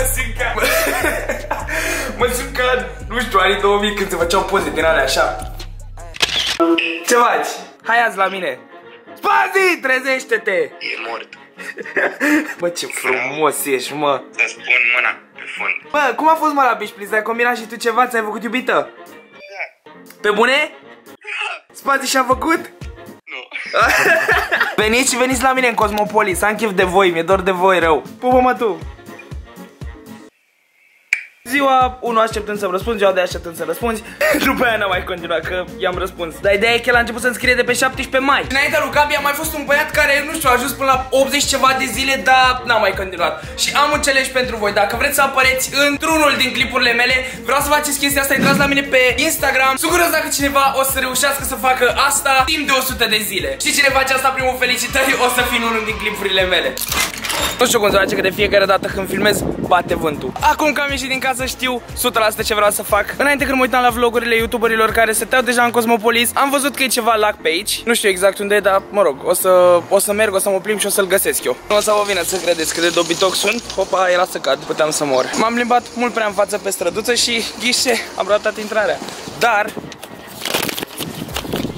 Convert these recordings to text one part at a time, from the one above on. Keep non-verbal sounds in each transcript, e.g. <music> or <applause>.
Mă simt ca... <laughs> mă simt ca, nu știu, anii 2000 când se făceau poze din alea așa. Ce faci? Hai azi la mine. Spazi, trezește-te! E mort. <laughs> Bă, ce frumos ești, mă. Să-ți pun mâna pe fund. Bă, cum a fost mă la Beach Please? Ai combinat și tu ceva? Ți-ai făcut iubită? Pe bune? Spazi și-a făcut? Nu. <laughs> Veniți și veniți la mine în Cosmopolis, am chef de voi, mi-e dor de voi rău. Pupă-mă tu! Ziua 1 așteptând să-mi răspunzi, ziua de așteptând să răspunzi. <laughs> După aia n-am mai continuat că i-am răspuns. Dar ideea e că el a început să-mi scrie de pe 17 mai. Înainte lui Gabi a mai fost un băiat care, nu știu, a ajuns până la 80 ceva de zile Dar n-am mai continuat. Și am un challenge pentru voi Dacă vreți să apăreți într-unul din clipurile mele Vreau să faceți chestia asta, intrați la mine pe Instagram. Siguros dacă cineva o să reușească să facă asta timp de 100 de zile. Știi cine face asta? Primul felicitări? O să fie în unul din clipurile mele nu știu cum să face că de fiecare dată când filmez bate vântul. Acum că am ieșit din casă știu 100% ce vreau să fac. Înainte când mă uitam la vlogurile youtuberilor care stăteau deja în Cosmopolis Am văzut că e ceva lac pe aici. Nu știu exact unde e, dar mă rog O să, o să merg, o să mă plimb și o să-l găsesc eu. Nu o să vă vină să credeți cât de dobitoc sunt. Hopa, era să cad, puteam să mor. M-am plimbat mult prea în față pe străduță și ghișe, am ratat intrarea. Dar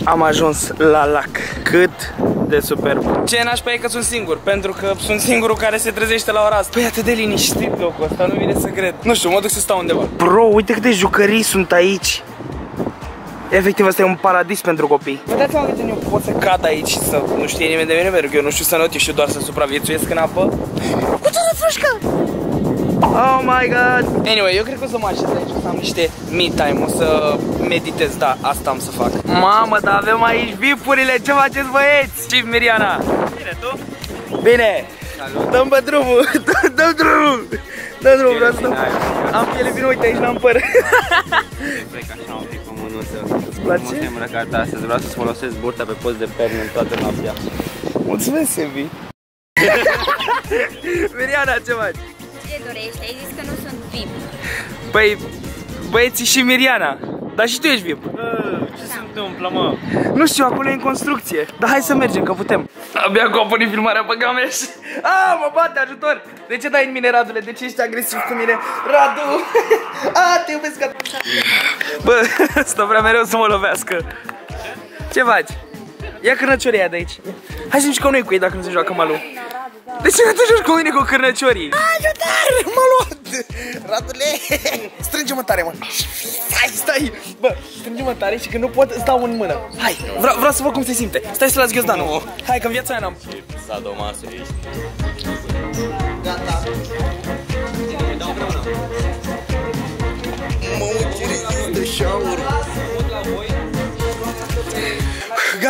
am ajuns la lac. Cât de superb. Ce nașpa e că sunt singur, pentru că sunt singurul care se trezește la ora asta. Păi atât de liniștit locul ăsta, nu vine să cred. Nu știu, mă duc să stau undeva. Bro, uite câte jucării sunt aici. Efectiv, asta e un paradis pentru copii. Vă dați seama că eu pot să cad aici și să nu știe nimeni de mine, pentru că eu nu știu să not, eu știu doar să supraviețuiesc în apă. Cu ce frușcă! Oh my god! Anyway, eu cred că o să mă așez aici, o să am niște me time, o să meditez, da, asta am să fac. Mamă, dar avem aici vipurile, ce faceți băieți? Chief Miriana! Bine, tu? Bine! Salut! Dăm pe drumul, <laughs> dăm, dăm drumul! Dăm drumul, vreau să dăm. Am piele bine, uite aici n-am păr. Plec așa un pic cu mânuță. Îți place? Frumos te-ai îmbrăcat astăzi, vreau să-ți folosesc burta pe post de pernă în toată noaptea. Mulțumesc, Sebi! <laughs> Miriana, ce faci? Ce dorești? Ai zis că nu sunt VIP. Păi, băieții și Miriana. Dar și tu ești VIP. Ce se întâmplă, mă? Nu știu, acolo e în construcție. Dar hai să mergem, că putem. Abia cu a pornit filmarea pe Gameș. A, mă bate, ajutor! De ce dai în mine, Radule? De ce ești agresiv cu mine? Radu! <laughs> A, te iubesc ca... Bă, <laughs> stă vrea mereu să mă lovească. Ce faci? Ia cârnăciorii de aici. Hai să jucăm noi cu ei dacă nu se joacă malu. De ce nu te joci cu mine cu cârnăciorii? Ajutor! M-a luat! Radule! Strânge-mă tare, mă! Stai, stai! Bă, strânge-mă tare și că nu pot, îți dau în mână. Hai, vreau, vreau să văd cum se simte. Stai să las ghiozdanul. Hai, că în viața aia n-am. Sadomaso ești. Gata,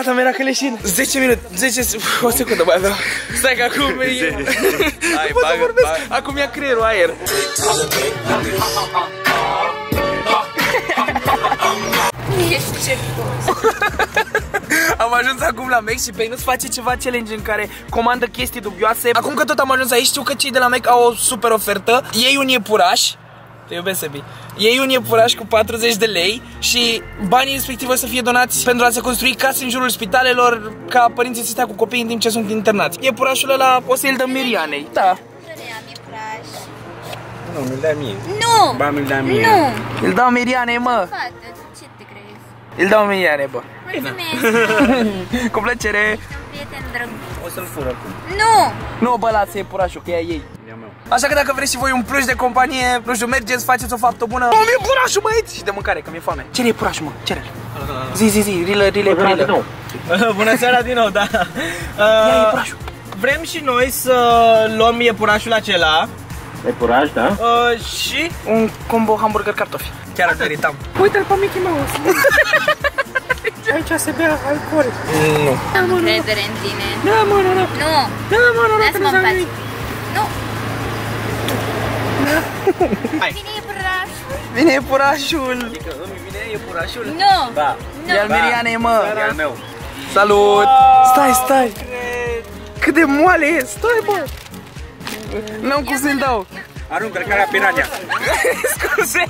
mi-era că leșin 10 minute, 10, o secundă mai aveam Stai că acum e... <laughs> Hai, Nu pot să bagă, vorbesc, bagă. acum ia creierul aer. Ești <laughs> ce Am ajuns acum la Mac și pe nu-ți face ceva challenge în care comandă chestii dubioase. Acum că tot am ajuns aici, știu că cei de la Mac au o super ofertă. Iei un iepuraș. Te iubesc, Sebi. Iei un iepuraș cu 40 de lei și banii respectiv o să fie donați pentru a se construi case în jurul spitalelor ca părinții să stea cu copiii în timp ce sunt internați. Iepurașul ăla o să îl dăm Mirianei. Da. Doream, e praș. Nu, mi-l dai mie. Nu! Ba, mi-l dai mie. Nu! Îl dau Mirianei, mă. Fată, ce te crezi? Îl dau Mirianei, bă. Mulțumesc! <laughs> Cu plăcere. Un prieten drăguț. O să-l fur acum. Nu! Nu, bă, lasă iepurașul, că e a ei. E meu. Așa că dacă vreți și voi un plus de companie, nu știu, mergeți, faceți o faptă bună. Nu, mi-e purașul, băieți! Și de mâncare, că mi-e foame. Cere e purașul, mă, cere Zi, zi, zi, rilă, rilă, rilă. Bună seara din nou, da. Ia Uh, iepurașul. vrem și noi să luăm iepurașul acela Epuraj, da? uh, și Un combo hamburger cartofi. Chiar îl meritam. uite-l pe Mickey Mouse. <laughs> Aici se bea alcool. Nu. Am încredere în tine. Da, mă, noroc. Nu! Da, mă, noroc, că Lasă-mă nu în s-a pace. nimic. Nu! Hai. Vine iepurașul. Vine iepurașul. Adică îmi vine iepurașul? Nu! Da. Nu! Ia-l Mirianei, mă. E al meu. Salut. Stai, stai. Cred. Cât de moale e. Stai, bă. N-am cum să-l dau. Aruncă-l ca la piranha. <laughs> Scuze.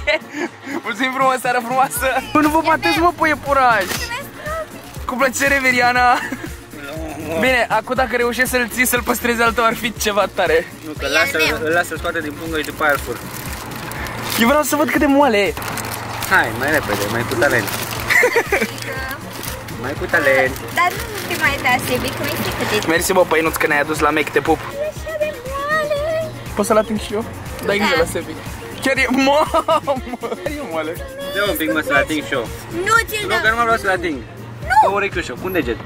Mulțumim frumos, seară frumoasă. Bă, nu vă bateți, mă, pe iepuraș. Cu plăcere, Miriana. Bine, acum dacă reușești să-l ții, să-l păstrezi al tău, ar fi ceva tare. Nu, că Păi lasă, al meu. îl lasă scoate din pungă și după aia îl fur. Eu vreau să văd cât de moale e. Hai, mai repede, mai cu talent. <laughs> Mai cu talent. Dar nu te mai da, Sebi, că mi-e frică de Mersi, bă, păinuț, că ne-ai adus la mec, te pup. așa de moale. Poți să-l ating și eu? Dai grijă Da. la Sebi. Chiar e, mamă, chiar e moale. Dă un pic mă să-l ating și eu. Nu ți-l Nu, că nu dau. mă vreau să-l ating. Nu! Cu urechiușă, cu un deget.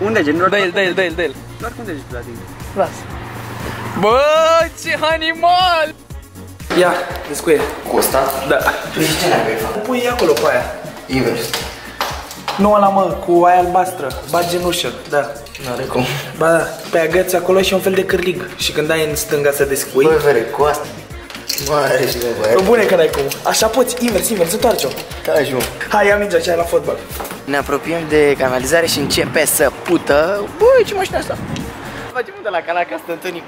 Cu un deget, nu doar Dă el, dă el, dă el, dă el. Doar cu un deget să-l ating. Lasă. Bă, ce animal! Ia, descuie. Cu ăsta? Da. Păi și ce n-ai fac? Pui acolo pe aia. Invers. Nu ăla, mă, cu aia albastră. Bagi în ușă, da. N-are cum. Ba da, pe agăți acolo și un fel de cârlig. Și când ai în stânga să descui, Băi, vere, cu asta. Mare și de Bă, băiat. bune că n-ai cum. Așa poți, invers, invers, întoarce-o. Taci, mă. Hai, ia mingea ce ai la fotbal. Ne apropiem de canalizare și începe să pută. Băi, ce mașina asta? Facem de la calaca asta, Antoni.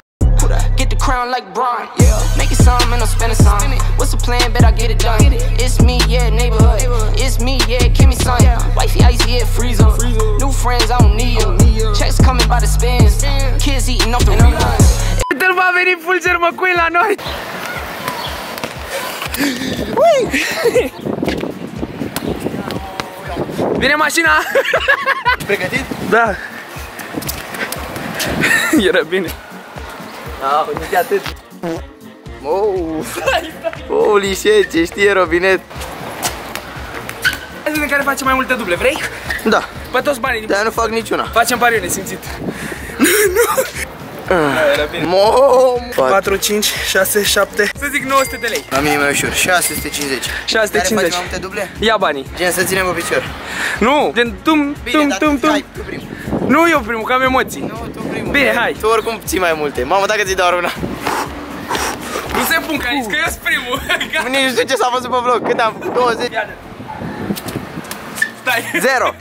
Get the crown like Braun, yeah. Make it some and I'm spending some. What's the plan? Bet I get it done. It's me, yeah, neighborhood. It's me, yeah, give me some. Wifey icy, yeah, freeze up. New friends, I don't need them. Checks coming by the spins. Kids eating off the reruns. Uite-l va veni fulger măcui la noi. <laughs> Vine mașina! Pregătit? Da. Era bine. Da, uite atât. Oh, holy shit, ce știe robinet. Hai să vedem care face mai multe duble, vrei? Da, Pe toți banii din... dar nu fac niciuna. Facem pariune, simțit. <laughs> nu. Era bine. Mom! 4, 5, 6, 7, să zic 900 de lei. La mine e mai ușor, 650. 650. Care face mai multe duble? Ia banii. Gen să ținem pe picior. Nu, gen tum, Bine, tum, dar tum, tu, hai, tum. tu primul. Nu eu primul, că am emoții. Nu, tu primul. Bine, hai. Tu oricum ții mai multe. Mamă, dacă ți dau una. Nu se pun, că ai zis că eu sunt primul. Gata. <laughs> Nici nu știu ce s-a văzut pe vlog. Cât am făcut? 20? Stai. 0.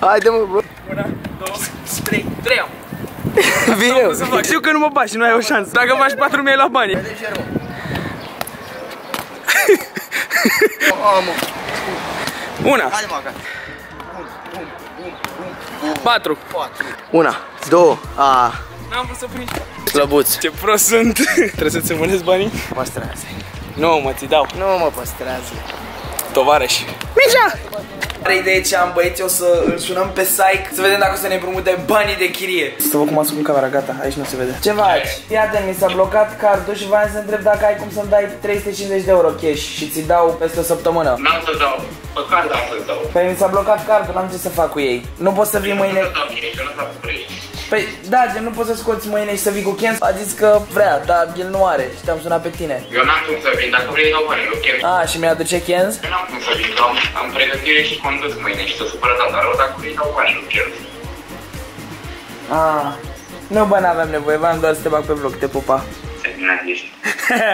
Haide mă, bă. Una, două, trei, trei am. <laughs> Bine, Să fac. Știu că nu mă bagi și nu ai o șansă. Dacă faci 4 mie la bani. Mamă. Una, Haide mă, acasă. patru. Una, două, a, N-am vrut să prind. slăbuț. Ce prost sunt. <laughs> Trebuie să-ți îmbunezi banii? Păstrează. Nu, mă, ți dau. Nu mă păstrează. Tovarăș. Mișa! Are idee ce am băieți, o să îl sunăm pe Psych Să vedem dacă o să ne împrumute banii de chirie Să văd cum ascund camera, gata, aici nu se vede Ce faci? Fii atent, mi s-a blocat cardul și voiam să întreb dacă ai cum să-mi dai 350 de euro cash Și ți dau peste o săptămână N-am să dau. Pe card am să dau. Păi mi s-a blocat cardul, n-am ce să fac cu ei Nu pot să vii mâine Nu dau bine, că nu fac spre ei. Păi da, gen nu poți să scoți mâine și să vii cu Ken A zis că vrea, dar el nu are și te-am sunat pe tine Eu n-am cum să vin, dacă vrei dau bani, ok? A, și mi-aduce Kenz? Eu n-am cum să vin, că am, am pregătire și condus mâine și să supără tata rău, dacă vrei dau bani, nu cer. A, nu bă, n-aveam nevoie, v-am doar să te bag pe vlog, te pupa Se bine, ești. <laughs>